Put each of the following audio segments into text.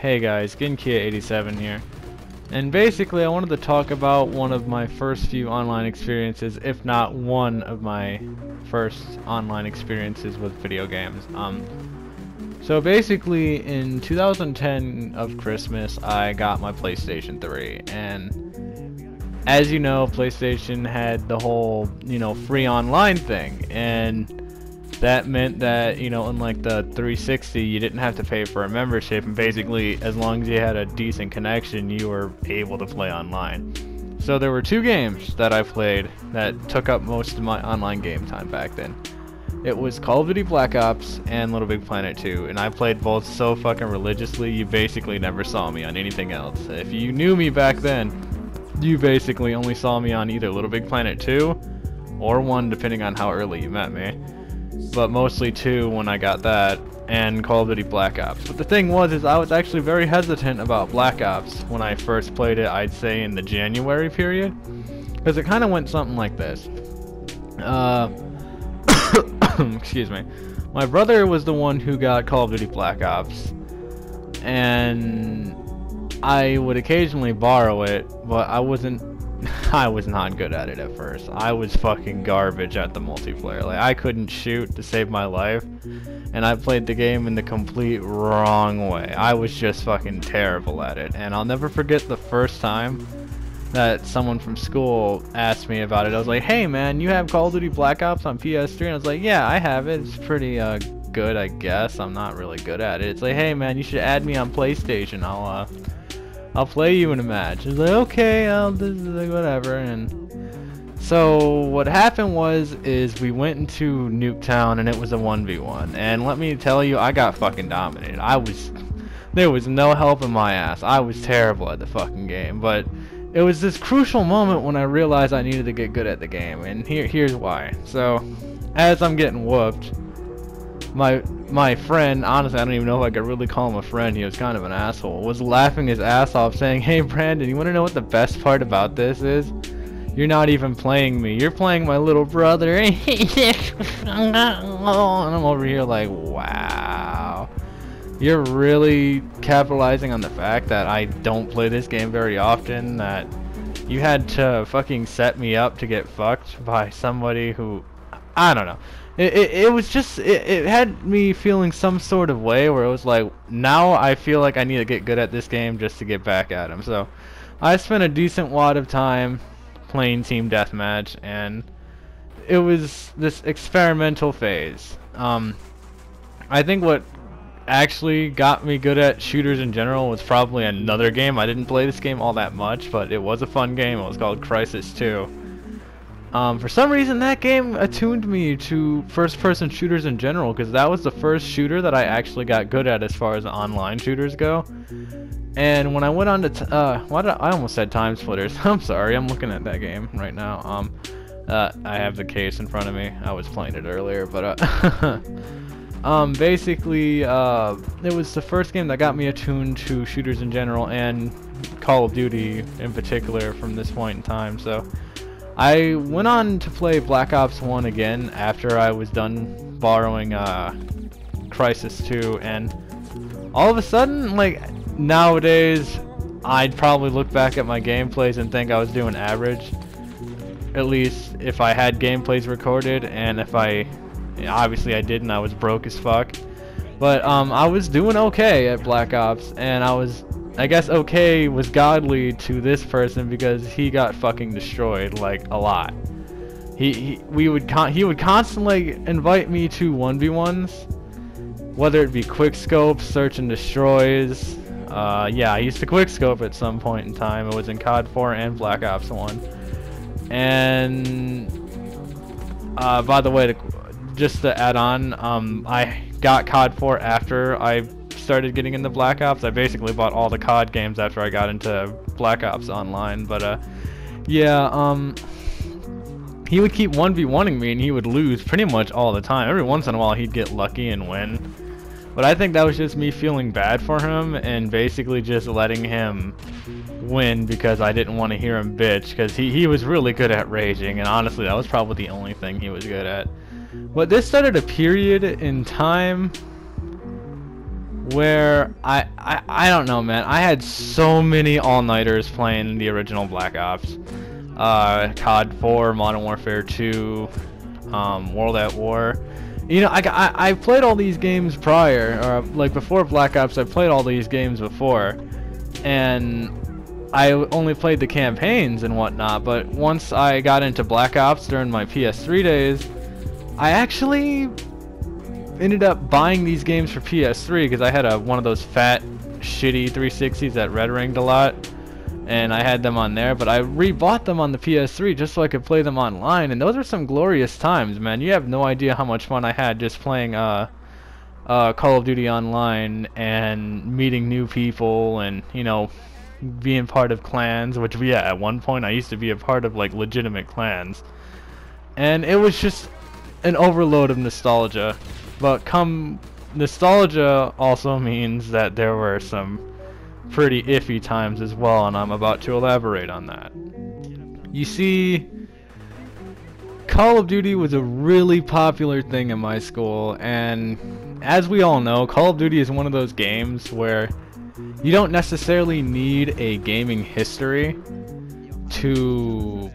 Hey guys, Genkia87 here. And basically I wanted to talk about one of my first few online experiences, if not one of my first online experiences with video games. Um, so basically in 2010 of Christmas I got my PlayStation 3 and as you know PlayStation had the whole, you know, free online thing and that meant that you know unlike the 360 you didn't have to pay for a membership and basically as long as you had a decent connection you were able to play online. So there were two games that I played that took up most of my online game time back then. It was Call of Duty Black Ops and Little Big Planet 2 and I played both so fucking religiously you basically never saw me on anything else. If you knew me back then you basically only saw me on either Little Big Planet 2 or 1 depending on how early you met me but mostly two when I got that, and Call of Duty Black Ops. But the thing was, is I was actually very hesitant about Black Ops when I first played it, I'd say in the January period, because it kind of went something like this. Uh, excuse me. My brother was the one who got Call of Duty Black Ops, and I would occasionally borrow it, but I wasn't I was not good at it at first. I was fucking garbage at the multiplayer. Like I couldn't shoot to save my life, and I played the game in the complete wrong way. I was just fucking terrible at it, and I'll never forget the first time that someone from school asked me about it. I was like, "Hey man, you have Call of Duty Black Ops on PS3?" And I was like, "Yeah, I have it. It's pretty uh good, I guess. I'm not really good at it." It's like, "Hey man, you should add me on PlayStation. I'll uh I'll play you in a match. It's like, okay, I'll do whatever. And so what happened was, is we went into Nuketown and it was a 1v1. And let me tell you, I got fucking dominated. I was, there was no help in my ass. I was terrible at the fucking game. But it was this crucial moment when I realized I needed to get good at the game. And here, here's why. So, as I'm getting whooped, my my friend, honestly, I don't even know if I could really call him a friend. He was kind of an asshole. Was laughing his ass off, saying, "Hey, Brandon, you want to know what the best part about this is? You're not even playing me. You're playing my little brother." and I'm over here like, "Wow." You're really capitalizing on the fact that I don't play this game very often. That you had to fucking set me up to get fucked by somebody who, I don't know it, it, it was just it, it had me feeling some sort of way where it was like now I feel like I need to get good at this game just to get back at him. So I spent a decent wad of time playing team deathmatch and it was this experimental phase. Um, I think what actually got me good at shooters in general was probably another game. I didn't play this game all that much, but it was a fun game. It was called Crysis 2. Um, for some reason, that game attuned me to first-person shooters in general, because that was the first shooter that I actually got good at as far as online shooters go. And when I went on to, t uh, why did I, I almost said Time Splitters. I'm sorry, I'm looking at that game right now. Um, uh, I have the case in front of me. I was playing it earlier, but uh, um, basically, uh, it was the first game that got me attuned to shooters in general and Call of Duty in particular from this point in time. So. I went on to play Black Ops 1 again after I was done borrowing uh, Crysis 2, and all of a sudden, like, nowadays, I'd probably look back at my gameplays and think I was doing average. At least if I had gameplays recorded, and if I, obviously I didn't, I was broke as fuck. But um, I was doing okay at Black Ops, and I was I guess okay was godly to this person because he got fucking destroyed like a lot. He, he we would con he would constantly invite me to 1v1s, whether it be quick scopes, search and destroys. Uh, yeah, I used to quick scope at some point in time. It was in COD 4 and Black Ops 1. And uh, by the way, to, just to add on, um, I got COD 4 after I started getting into Black Ops. I basically bought all the COD games after I got into Black Ops Online. But uh, yeah, um, he would keep 1v1ing me and he would lose pretty much all the time. Every once in a while he'd get lucky and win. But I think that was just me feeling bad for him and basically just letting him win because I didn't want to hear him bitch because he, he was really good at raging and honestly that was probably the only thing he was good at. But this started a period in time where I, I I don't know, man. I had so many all-nighters playing the original Black Ops, uh, COD 4, Modern Warfare 2, um, World at War. You know, I, I I played all these games prior, or like before Black Ops. I played all these games before, and I only played the campaigns and whatnot. But once I got into Black Ops during my PS3 days, I actually ended up buying these games for PS3 because I had a one of those fat, shitty 360s that red ringed a lot, and I had them on there. But I rebought them on the PS3 just so I could play them online, and those are some glorious times, man. You have no idea how much fun I had just playing uh, uh, Call of Duty Online and meeting new people, and you know, being part of clans. Which yeah, at one point I used to be a part of like legitimate clans, and it was just an overload of nostalgia. But come nostalgia also means that there were some pretty iffy times as well, and I'm about to elaborate on that. You see, Call of Duty was a really popular thing in my school, and as we all know, Call of Duty is one of those games where you don't necessarily need a gaming history to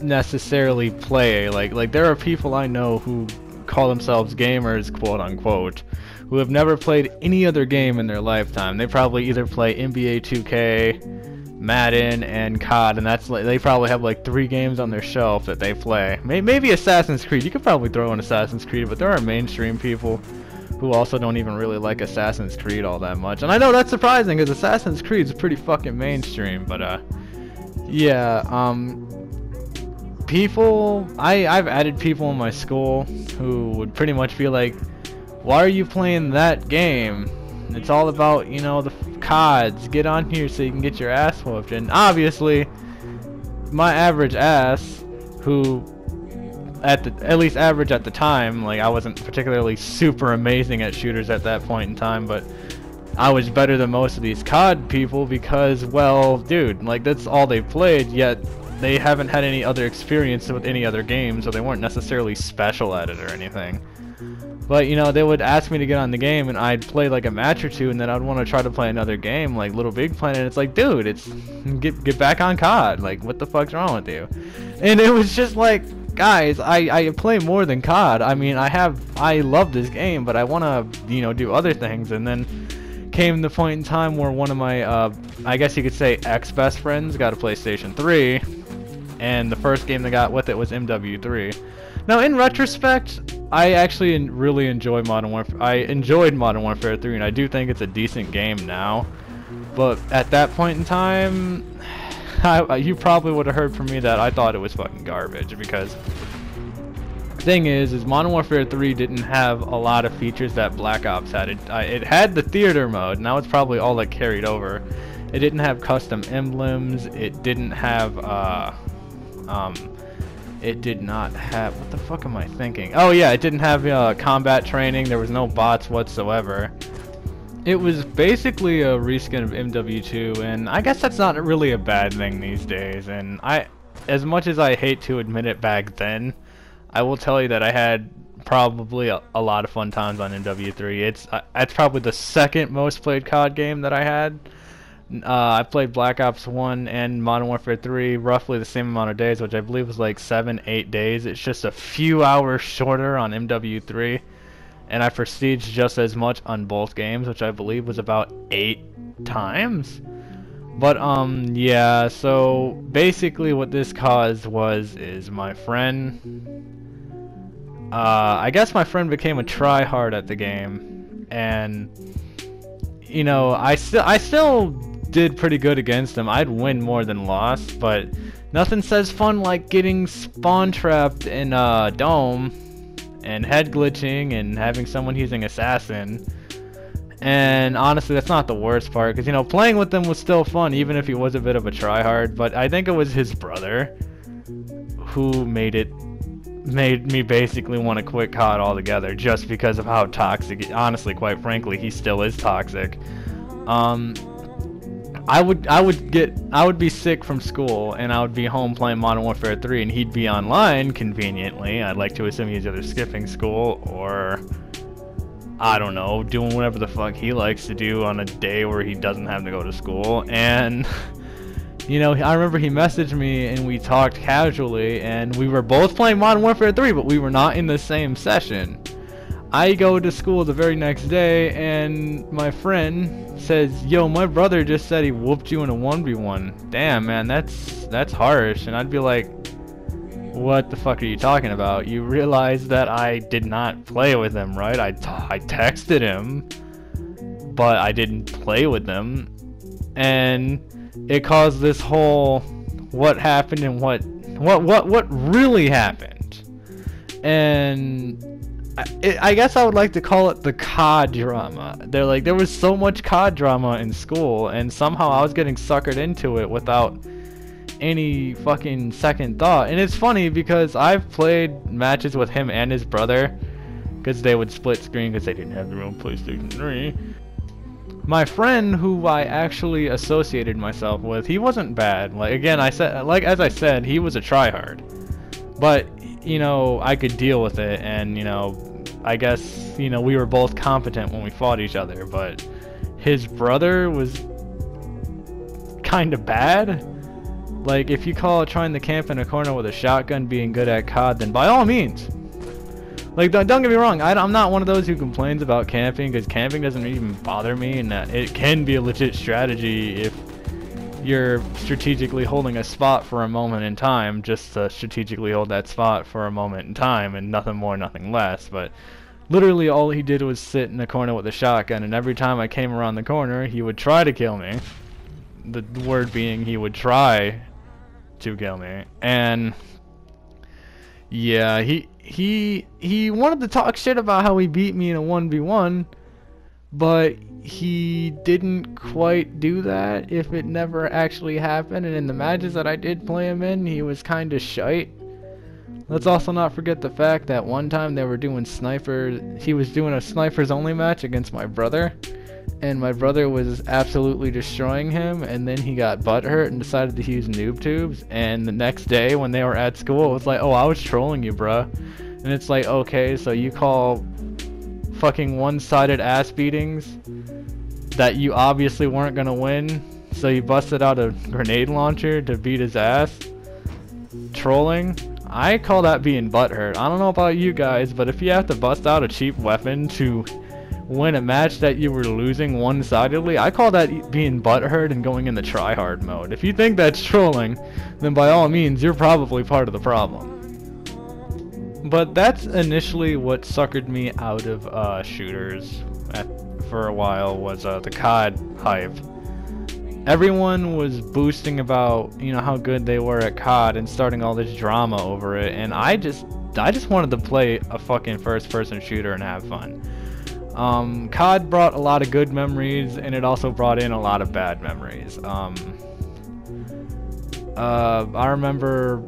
necessarily play. Like like there are people I know who call themselves gamers, quote unquote, who have never played any other game in their lifetime. They probably either play NBA 2K, Madden, and COD, and that's like they probably have like three games on their shelf that they play. Maybe Assassin's Creed. You could probably throw in Assassin's Creed, but there are mainstream people who also don't even really like Assassin's Creed all that much. And I know that's surprising because Assassin's Creed is pretty fucking mainstream, but uh, yeah, um, people I I've added people in my school who would pretty much be like, "Why are you playing that game? It's all about you know the CODs. Get on here so you can get your ass whooped." And obviously, my average ass, who at the at least average at the time, like I wasn't particularly super amazing at shooters at that point in time, but I was better than most of these COD people because, well, dude, like that's all they played. Yet they haven't had any other experience with any other games, so they weren't necessarily special at it or anything. But you know, they would ask me to get on the game, and I'd play like a match or two, and then I'd want to try to play another game, like Little Big Planet. It's like, dude, it's get get back on COD. Like, what the fuck's wrong with you? And it was just like, guys, I I play more than COD. I mean, I have I love this game, but I want to you know do other things. And then came the point in time where one of my, uh, I guess you could say, ex-best friends got a PlayStation 3, and the first game they got with it was MW3. Now, in retrospect, I actually really enjoy Modern Warfare. I enjoyed Modern Warfare 3, and I do think it's a decent game now. But at that point in time, I, you probably would have heard from me that I thought it was fucking garbage because thing is, is Modern Warfare 3 didn't have a lot of features that Black Ops had. It, it had the theater mode, and that was probably all that carried over. It didn't have custom emblems. It didn't have, uh, um, it did not have, what the fuck am I thinking? Oh yeah, it didn't have uh, combat training. There was no bots whatsoever. It was basically a reskin of MW2, and I guess that's not really a bad thing these days. And I, as much as I hate to admit it back then, I will tell you that I had probably a, a lot of fun times on MW3. It's uh, it's probably the second most played COD game that I had. Uh, I played Black Ops 1 and Modern Warfare 3 roughly the same amount of days, which I believe was like 7, 8 days. It's just a few hours shorter on MW3. And I prestiged just as much on both games, which I believe was about 8 times. But, um, yeah, so basically what this caused was, is my friend uh, I guess my friend became a tryhard at the game, and you know, I still I still did pretty good against him. I'd win more than lost, but nothing says fun like getting spawn trapped in a dome and head glitching and having someone using assassin. And honestly, that's not the worst part, because, you know, playing with them was still fun, even if he was a bit of a tryhard. But I think it was his brother who made it made me basically want to quit COD altogether just because of how toxic. Honestly, quite frankly, he still is toxic. Um, I would I would get I would be sick from school and I would be home playing Modern Warfare 3 and he'd be online conveniently. I'd like to assume he's either skipping school or I don't know, doing whatever the fuck he likes to do on a day where he doesn't have to go to school. And, you know, I remember he messaged me and we talked casually, and we were both playing Modern Warfare 3, but we were not in the same session. I go to school the very next day, and my friend says, "Yo, my brother just said he whooped you in a 1v1." Damn, man, that's that's harsh. And I'd be like, "What the fuck are you talking about? You realize that I did not play with him, right? I, I texted him, but I didn't play with them, and it caused this whole what happened and what what what what really happened, and." I, I guess I would like to call it the COD drama. They're like there was so much COD drama in school, and somehow I was getting suckered into it without any fucking second thought. And it's funny because I've played matches with him and his brother, because they would split screen because they didn't have their own PlayStation 3. My friend, who I actually associated myself with, he wasn't bad. Like again, I said, like as I said, he was a tryhard, but you know, I could deal with it, and you know, I guess you know we were both competent when we fought each other. But his brother was kind of bad. Like, if you call trying to camp in a corner with a shotgun being good at COD, then by all means. Like, don't, don't get me wrong, I, am not one of those who complains about camping, because camping doesn't even bother me, and uh, it can be a legit strategy if you're strategically holding a spot for a moment in time, just to strategically hold that spot for a moment in time, and nothing more, nothing less. But literally, all he did was sit in the corner with a shotgun, and every time I came around the corner, he would try to kill me. The word being, he would try to kill me, and yeah, he he he wanted to talk shit about how he beat me in a one v one, but he didn't quite do that if it never actually happened. And in the matches that I did play him in he was kinda shite. Let's also not forget the fact that one time they were doing sniper he was doing a snipers only match against my brother. And my brother was absolutely destroying him. And then he got butthurt and decided to use noob tubes. And the next day when they were at school it was like oh I was trolling you bruh. And it's like okay so you call fucking one-sided ass beatings that you obviously weren't gonna win, so you busted out a grenade launcher to beat his ass. Trolling. I call that being butthurt. I don't know about you guys, but if you have to bust out a cheap weapon to win a match that you were losing one-sidedly, I call that being butthurt and going in the try-hard mode. If you think that's trolling, then by all means, you're probably part of the problem. But that's initially what suckered me out of uh, shooters at for a while was uh, the COD hype. Everyone was boosting about, you know, how good they were at COD and starting all this drama over it, and I just, I just wanted to play a fucking first-person shooter and have fun. Um, COD brought a lot of good memories, and it also brought in a lot of bad memories. Um, uh, I remember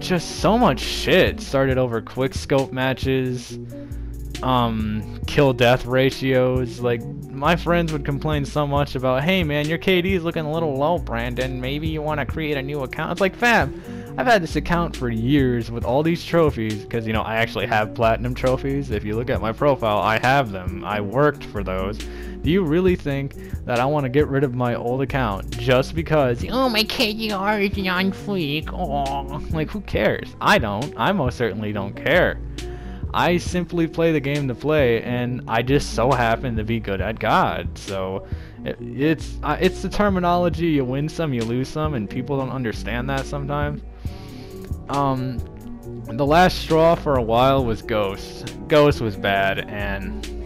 just so much shit. Started over quickscope matches um kill death ratios. Like my friends would complain so much about hey man your KD is looking a little low Brandon. Maybe you want to create a new account. It's like fam I've had this account for years with all these trophies because you know I actually have platinum trophies. If you look at my profile I have them. I worked for those do you really think that I want to get rid of my old account just because oh my KDR is on fleek oh like who cares I don't I most certainly don't care I simply play the game to play, and I just so happen to be good at COD. So it, it's uh, it's the terminology. You win some, you lose some, and people don't understand that sometimes. Um, the last straw for a while was Ghost. Ghost was bad, and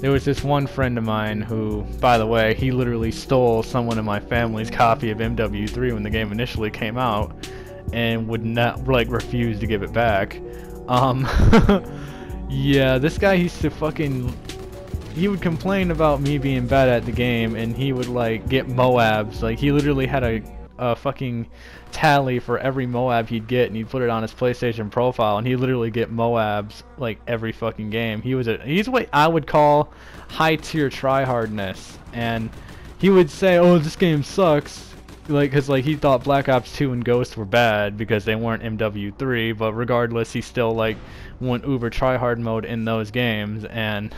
there was this one friend of mine who, by the way, he literally stole someone in my family's copy of MW3 when the game initially came out, and would not like refuse to give it back. Um, yeah, this guy used to fucking, he would complain about me being bad at the game, and he would like get Moabs. Like he literally had a, a fucking tally for every Moab he'd get, and he'd put it on his PlayStation profile, and he'd literally get Moabs like every fucking game. He was a, he's what I would call high tier tryhardness, and he would say, "Oh, this game sucks." like because like he thought Black Ops 2 and Ghost were bad because they weren't MW3, but regardless, he still like went uber tryhard mode in those games, and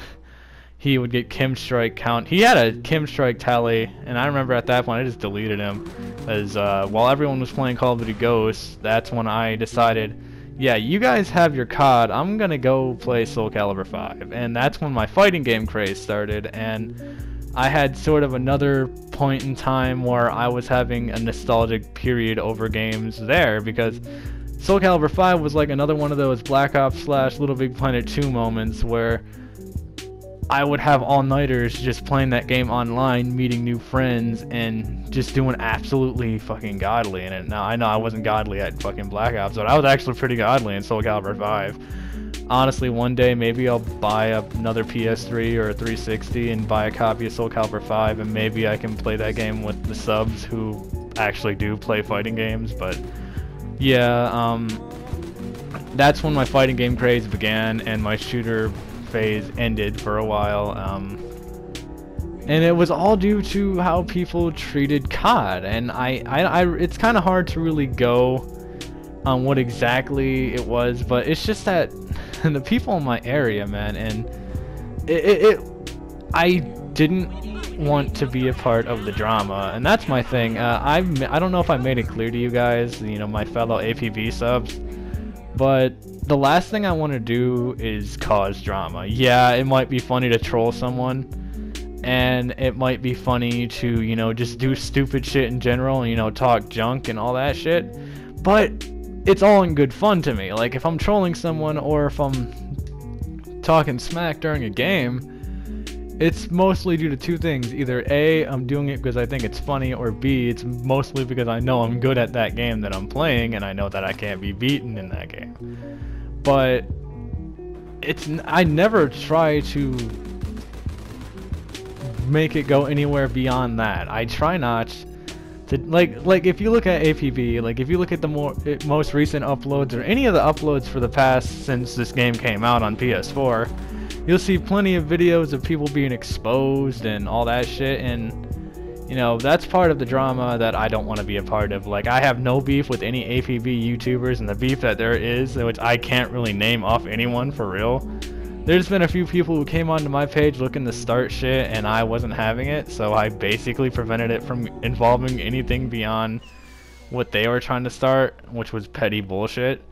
he would get Kim Strike count. He had a Kim Strike tally, and I remember at that point I just deleted him, as uh, while everyone was playing Call of Duty Ghosts, that's when I decided, yeah, you guys have your COD, I'm gonna go play Soul Calibur 5, and that's when my fighting game craze started, and I had sort of another point in time where I was having a nostalgic period over games there because Soul Calibur 5 was like another one of those Black Ops slash Little Big Planet 2 moments where I would have all-nighters just playing that game online, meeting new friends, and just doing absolutely fucking godly in it. Now, I know I wasn't godly at fucking Black Ops, but I was actually pretty godly in Soul Calibur 5 honestly, one day maybe I'll buy another PS3 or a 360 and buy a copy of Soul Calibur 5, and maybe I can play that game with the subs who actually do play fighting games. But yeah, um, that's when my fighting game craze began, and my shooter phase ended for a while. Um, and it was all due to how people treated COD, and I, I, I it's kind of hard to really go on what exactly it was, but it's just that the people in my area, man, and it, it, it, I didn't want to be a part of the drama, and that's my thing. Uh, I I don't know if I made it clear to you guys, you know, my fellow APB subs, but the last thing I want to do is cause drama. Yeah, it might be funny to troll someone, and it might be funny to, you know, just do stupid shit in general, and, you know, talk junk and all that shit, but it's all in good fun to me. Like if I'm trolling someone or if I'm talking smack during a game, it's mostly due to two things. Either A, I'm doing it because I think it's funny, or B, it's mostly because I know I'm good at that game that I'm playing and I know that I can't be beaten in that game. But it's I never try to make it go anywhere beyond that. I try not to, like like if you look at APB, like if you look at the more eh, most recent uploads or any of the uploads for the past since this game came out on PS4, you'll see plenty of videos of people being exposed and all that shit and you know, that's part of the drama that I don't want to be a part of. Like, I have no beef with any APB YouTubers, and the beef that there is, which I can't really name off anyone for real, there's been a few people who came onto my page looking to start shit and I wasn't having it, so I basically prevented it from involving anything beyond what they were trying to start, which was petty bullshit.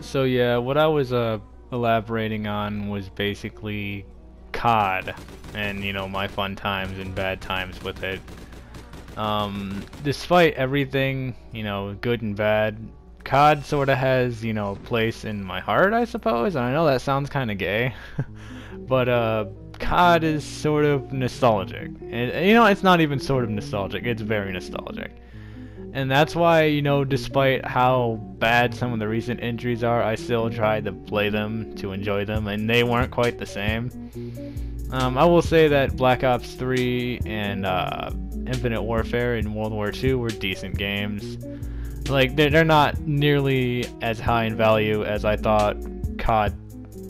So yeah, what I was uh, elaborating on was basically COD and you know my fun times and bad times with it. Um, despite everything, you know, good and bad, COD sort of has, you know, a place in my heart, I suppose. And I know that sounds kind of gay, but uh, COD is sort of nostalgic. And, you know, it's not even sort of nostalgic, it's very nostalgic. And that's why, you know, despite how bad some of the recent entries are, I still tried to play them to enjoy them, and they weren't quite the same. Um, I will say that Black Ops 3 and uh, Infinite Warfare in World War II were decent games. Like they're they're not nearly as high in value as I thought COD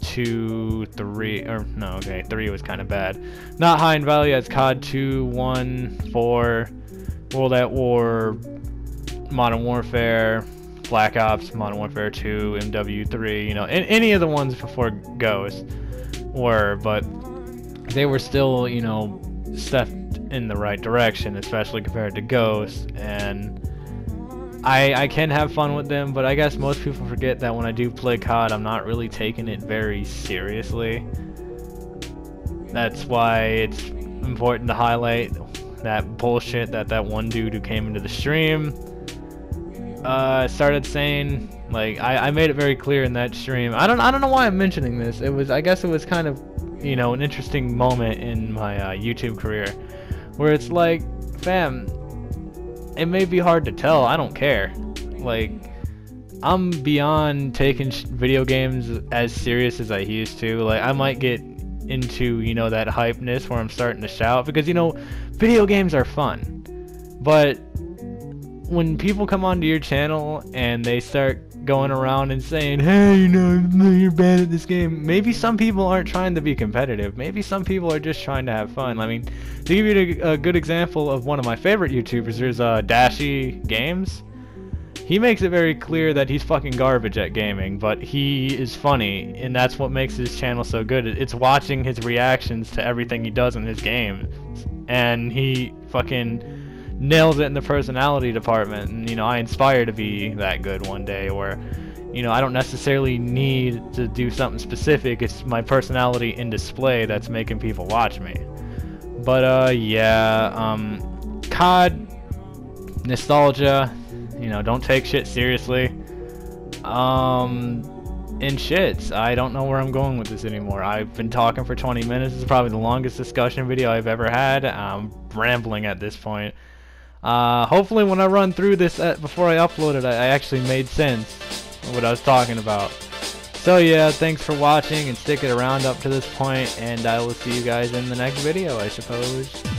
two, three, or no, okay, three was kind of bad. Not high in value as COD two, one, four, World at War, Modern Warfare, Black Ops, Modern Warfare 2, MW3, you know, any of the ones before Ghost were, but they were still, you know, stepped in the right direction, especially compared to Ghost, and I, I can have fun with them, but I guess most people forget that when I do play COD, I'm not really taking it very seriously. That's why it's important to highlight that bullshit that that one dude who came into the stream uh, started saying. Like I, I made it very clear in that stream. I don't I don't know why I'm mentioning this. It was I guess it was kind of you know an interesting moment in my uh, YouTube career where it's like, fam, it may be hard to tell. I don't care. Like, I'm beyond taking video games as serious as I used to. Like, I might get into, you know, that hypeness where I'm starting to shout because, you know, video games are fun. But when people come onto your channel and they start going around and saying, hey, you know, you're bad at this game, maybe some people aren't trying to be competitive. Maybe some people are just trying to have fun. I mean, to give you a, good example of one of my favorite YouTubers, there's uh, Dashie Games. He makes it very clear that he's fucking garbage at gaming, but he is funny, and that's what makes his channel so good. It's watching his reactions to everything he does in his game, and he fucking nails it in the personality department. And, you know, I inspire to be that good one day where, you know, I don't necessarily need to do something specific. It's my personality in display that's making people watch me. But, uh, yeah, um, COD, nostalgia, you know, don't take shit seriously. Um, and shits, I don't know where I'm going with this anymore. I've been talking for 20 minutes. This is probably the longest discussion video I've ever had. I'm rambling at this point. Uh, hopefully when I run through this at, before I upload it, I, I actually made sense of what I was talking about. So yeah, thanks for watching and sticking around up to this point, and I will see you guys in the next video, I suppose.